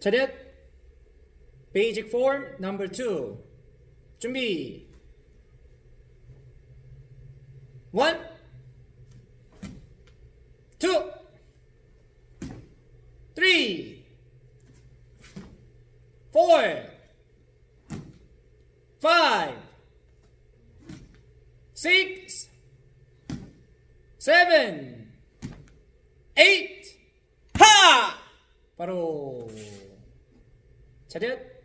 차렷 Basic form number 2 준비 1 2 3 4 5 6 7 8 하! 바로 再见。